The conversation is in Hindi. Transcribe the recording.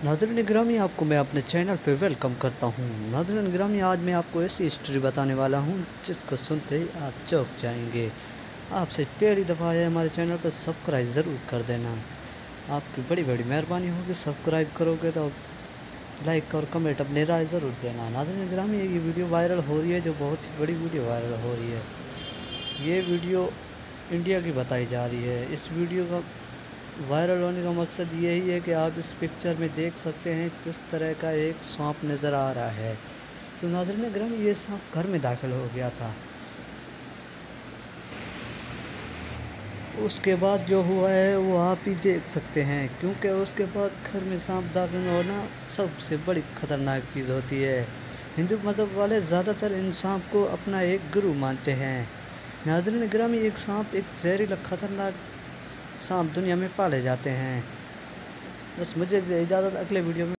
नाजरन ग्रामी आपको मैं अपने चैनल पर वेलकम करता हूँ। नाजरन ग्रामी आज मैं आपको ऐसी हिस्ट्री बताने वाला हूँ, जिसको सुनते ही आप चौक जाएँगे। आपसे पहली दफ़ा है हमारे चैनल पर सब्सक्राइब ज़रूर कर देना। आपकी बड़ी बड़ी मेहरबानी होगी, सब्सक्राइब करोगे तो लाइक और कमेंट अपनी राय ज़रूर देना। नाजरन ग्रामी ये वीडियो वायरल हो रही है, जो बहुत ही बड़ी वीडियो वायरल हो रही है। ये वीडियो इंडिया की बताई जा रही है। इस वीडियो का वायरल होने का मकसद यही है कि आप इस पिक्चर में देख सकते हैं किस तरह का एक सांप नज़र आ रहा है। तो नाजरन ग्राम ये सांप घर में दाखिल हो गया था। उसके बाद जो हुआ है, वो आप ही देख सकते हैं, क्योंकि उसके बाद घर में सांप दाखिल होना सबसे बड़ी ख़तरनाक चीज़ होती है। हिंदू मज़हब वाले ज़्यादातर इन सांप को अपना एक गुरु मानते हैं। नाजरन ग्रामी एक सांप एक जहरीला ख़तरनाक सांप दुनिया में पाले जाते हैं। बस मुझे इजाज़त अगले वीडियो में।